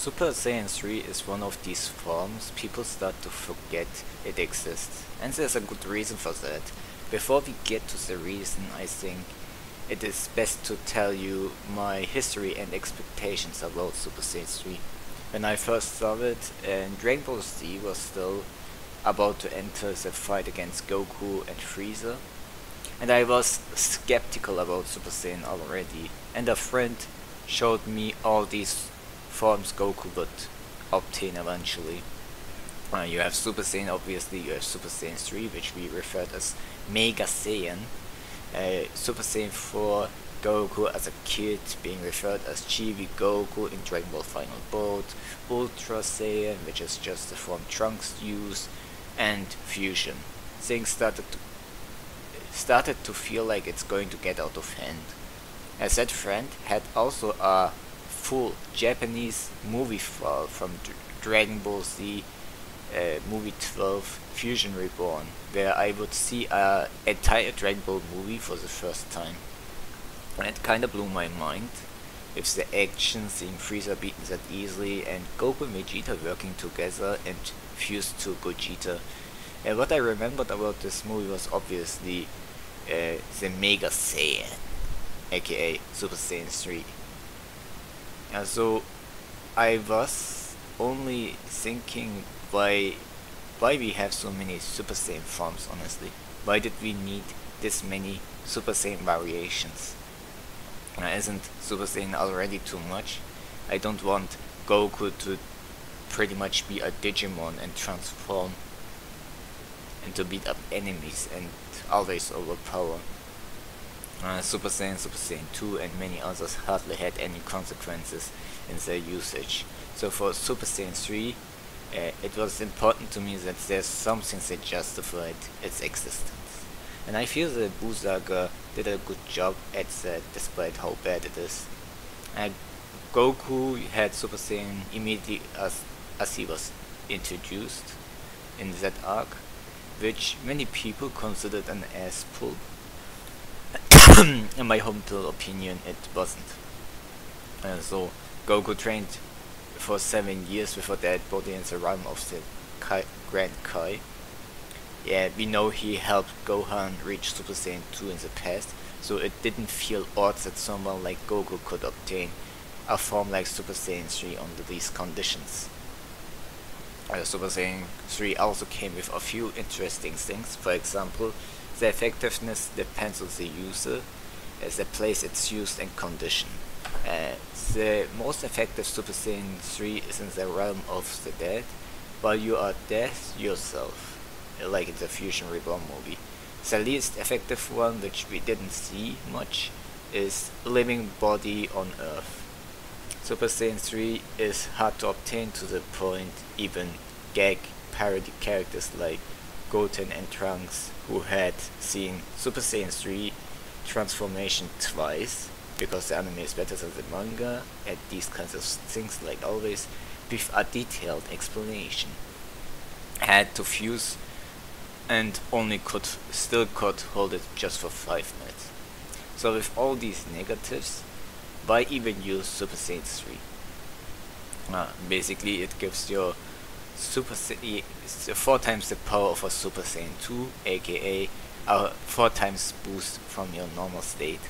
Super Saiyan 3 is one of these forms people start to forget it exists. And there's a good reason for that. Before we get to the reason, I think it is best to tell you my history and expectations about Super Saiyan 3. When I first saw it, and Dragon Ball Z was still about to enter the fight against Goku and Frieza, and I was skeptical about Super Saiyan already, and a friend showed me all these forms Goku would obtain eventually. Uh, you have Super Saiyan, obviously, you have Super Saiyan 3, which we referred as Mega Saiyan. Uh, Super Saiyan 4, Goku as a kid being referred as Chibi Goku in Dragon Ball Final Bout, Ultra Saiyan, which is just the form Trunks used, and Fusion. Things started to started to feel like it's going to get out of hand. As that friend had also a full Japanese movie file from Dragon Ball Z uh, movie 12 Fusion Reborn where I would see a entire Dragon Ball movie for the first time. And it kinda blew my mind with the action, seeing Frieza beaten that easily and Goku and Vegeta working together and fused to Gogeta. And what I remembered about this movie was obviously uh, the Mega Saiyan, aka Super Saiyan 3. Uh, so I was only thinking why why we have so many Super Saiyan forms honestly. Why did we need this many Super Saiyan variations? Uh, isn't Super Saiyan already too much? I don't want Goku to pretty much be a Digimon and transform and to beat up enemies and always overpower. Uh, Super Saiyan, Super Saiyan 2 and many others hardly had any consequences in their usage. So for Super Saiyan 3, uh, it was important to me that there's something that justified its existence. And I feel that Buu Saga did a good job at that despite how bad it is. Uh, Goku had Super Saiyan immediately as, as he was introduced in that arc, which many people considered an ass pull in my humble opinion, it wasn't. Uh, so, Goku trained for seven years with a dead body in the realm of the Kai, Grand Kai. Yeah, we know he helped Gohan reach Super Saiyan 2 in the past, so it didn't feel odd that someone like Goku could obtain a form like Super Saiyan 3 under these conditions. Uh, Super Saiyan 3 also came with a few interesting things, for example, the effectiveness depends on the user, as the place it's used and condition. Uh, the most effective Super Saiyan 3 is in the realm of the dead, while you are death yourself, like in the Fusion Reborn movie. The least effective one, which we didn't see much, is Living Body on Earth. Super Saiyan 3 is hard to obtain to the point even gag parody characters like Goten and Trunks who had seen Super Saiyan 3 transformation twice because the anime is better than the manga and these kinds of things like always with a detailed explanation had to fuse and only could still could hold it just for 5 minutes. So with all these negatives, why even use Super Saiyan 3? Uh, basically it gives your Super Saiyan, four times the power of a Super Saiyan 2, aka a four times boost from your normal state.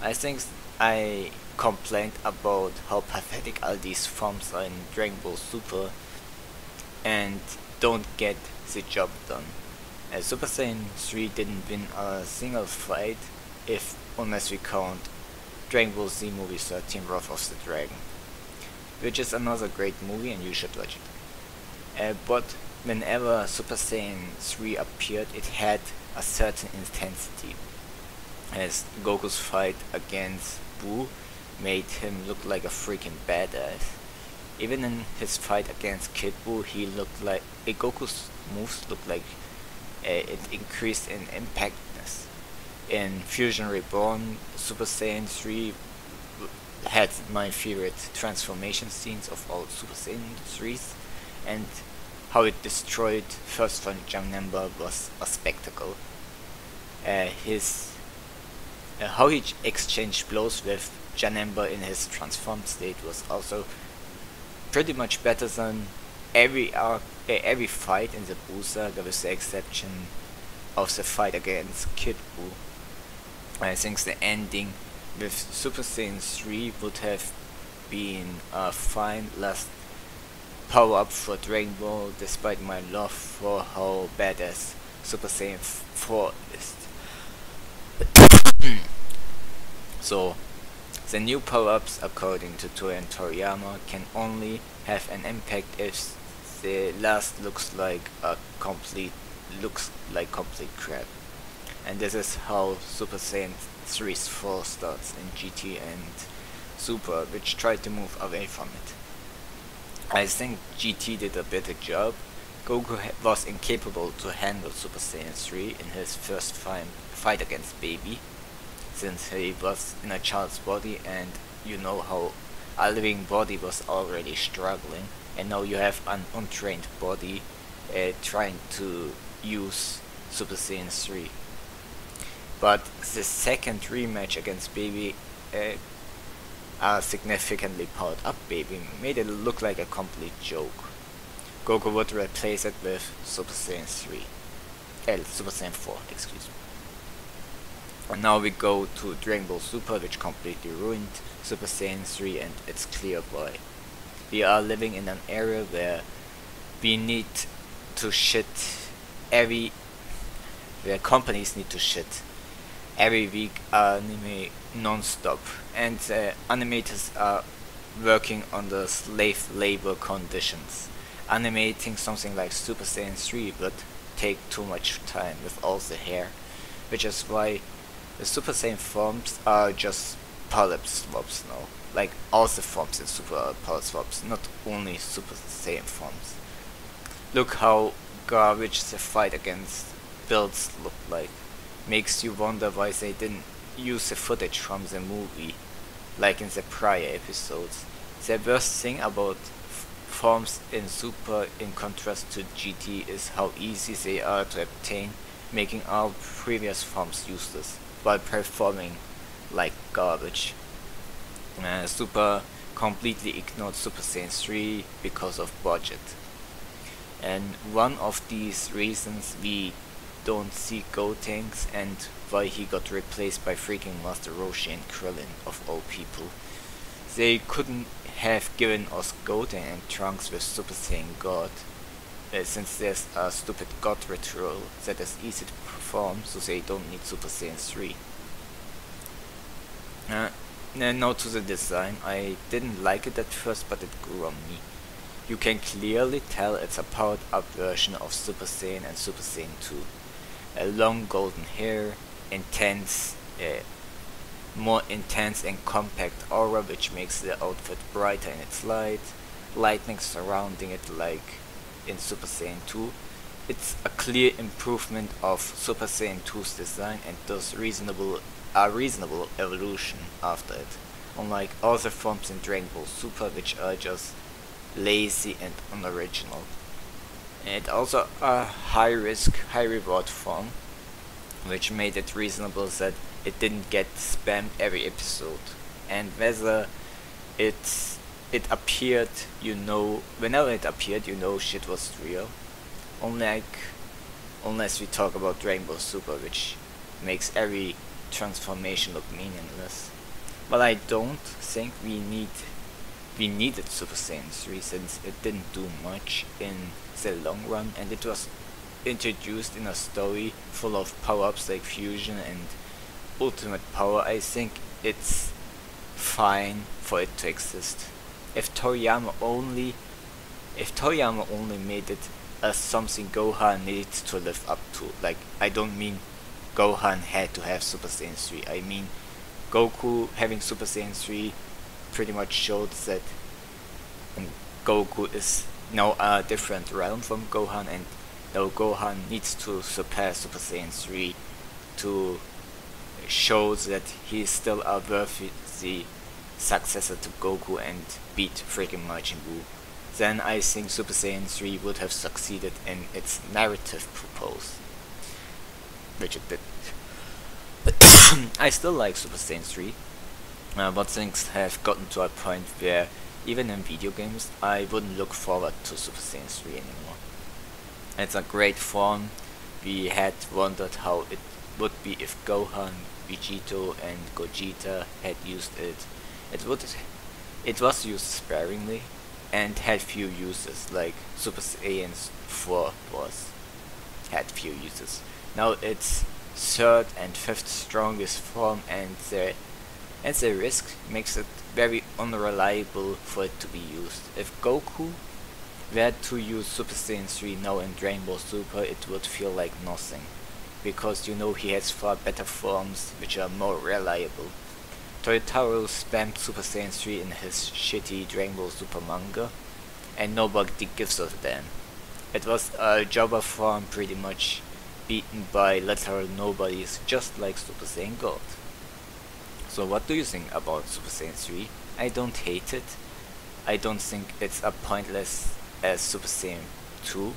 I think I complained about how pathetic all these forms are in Dragon Ball Super and don't get the job done. Uh, Super Saiyan 3 didn't win a single fight if unless we count Dragon Ball Z movie 13 Wrath of the Dragon, which is another great movie and you should watch it. Uh, but whenever Super Saiyan 3 appeared, it had a certain intensity. As Goku's fight against Buu made him look like a freaking badass. Even in his fight against Kid Buu, he looked like uh, Goku's moves looked like uh, it increased in impactness. In Fusion Reborn, Super Saiyan 3 had my favorite transformation scenes of all Super Saiyan 3s and how it destroyed First Form Janemba was a spectacle. Uh, his uh, how he exchanged blows with Janemba in his transformed state was also pretty much better than every arc, uh, every fight in the Buu saga with the exception of the fight against Kid Buu. I think the ending with Super Saiyan 3 would have been a fine last power up for Dragon Ball despite my love for how badass Super Saiyan 4 is. so, the new power-ups according to Toei and Toriyama can only have an impact if the last looks like a complete looks like complete crap. And this is how Super Saiyan 3's 4 starts in GT and Super, which tried to move away from it. I think GT did a better job. Goku was incapable to handle Super Saiyan 3 in his first fight against Baby, since he was in a child's body and you know how a living body was already struggling, and now you have an untrained body uh, trying to use Super Saiyan 3. But the second rematch against Baby, uh, a significantly powered up Baby, made it look like a complete joke. Goku would replace it with Super Saiyan 3. Eh, Super Saiyan 4, excuse me. And now we go to Dragon Ball Super, which completely ruined Super Saiyan 3 and it's clear why. We are living in an era where we need to shit every where companies need to shit every week anime non-stop. And uh, animators are working under slave labor conditions. Animating something like Super Saiyan 3 would take too much time with all the hair which is why the Super Saiyan forms are just palette swaps now like all the forms in Super palette swaps not only Super Saiyan forms. Look how garbage the fight against builds look like. Makes you wonder why they didn't use the footage from the movie, like in the prior episodes. The worst thing about forms in Super in contrast to GT is how easy they are to obtain, making all previous forms useless, while performing like garbage. Uh, Super completely ignored Super Saiyan 3 because of budget. And one of these reasons we don't see Gotenks and why he got replaced by freaking Master Roshi and Krillin of all people. They couldn't have given us Goten and Trunks with Super Saiyan God, uh, since there's a stupid God ritual that is easy to perform, so they don't need Super Saiyan 3. Uh, now to the design, I didn't like it at first, but it grew on me. You can clearly tell it's a powered up version of Super Saiyan and Super Saiyan 2 a long golden hair, intense, uh, more intense and compact aura which makes the outfit brighter in its light, lightning surrounding it like in Super Saiyan 2. It's a clear improvement of Super Saiyan 2's design and does reasonable a reasonable evolution after it, unlike other forms in Dragon Ball Super which are just lazy and unoriginal and also a high risk, high reward form, which made it reasonable that it didn't get spammed every episode. And whether it it appeared, you know, whenever it appeared, you know shit was real. Unlike, unless we talk about Rainbow Super, which makes every transformation look meaningless. But I don't think we need we needed Super Saiyan 3 since it didn't do much in the long run and it was introduced in a story full of power-ups like fusion and ultimate power, I think it's fine for it to exist. If Toriyama only if Toriyama only made it as something Gohan needs to live up to, like I don't mean Gohan had to have Super Saiyan 3, I mean Goku having Super Saiyan 3 pretty much shows that Goku is now a different realm from Gohan and now Gohan needs to surpass Super Saiyan 3 to show that he is still a worthy successor to Goku and beat freaking Majin Buu. Then I think Super Saiyan 3 would have succeeded in its narrative purpose. Which it didn't. I still like Super Saiyan 3, uh, but things have gotten to a point where even in video games, I wouldn't look forward to Super Saiyan 3 anymore. It's a great form. We had wondered how it would be if Gohan, Vegito and Gogeta had used it. It would it was used sparingly and had few uses like Super Saiyan 4 was had few uses. Now it's third and fifth strongest form and the and the risk makes it very unreliable for it to be used. If Goku were to use Super Saiyan 3 now in Dragon Ball Super it would feel like nothing. Because you know he has far better forms which are more reliable. Toyotaro spammed Super Saiyan 3 in his shitty Dragon Ball Super manga and nobody gives a damn. It was a jobber form pretty much beaten by literal nobodies just like Super Saiyan God. So what do you think about Super Saiyan 3? I don't hate it. I don't think it's as pointless as Super Saiyan 2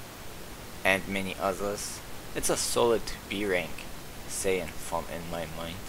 and many others. It's a solid B rank Saiyan form in my mind.